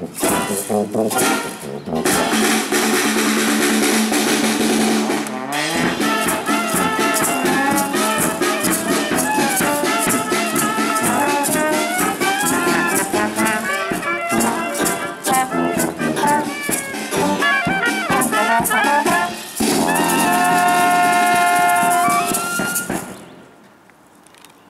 Продолжение следует...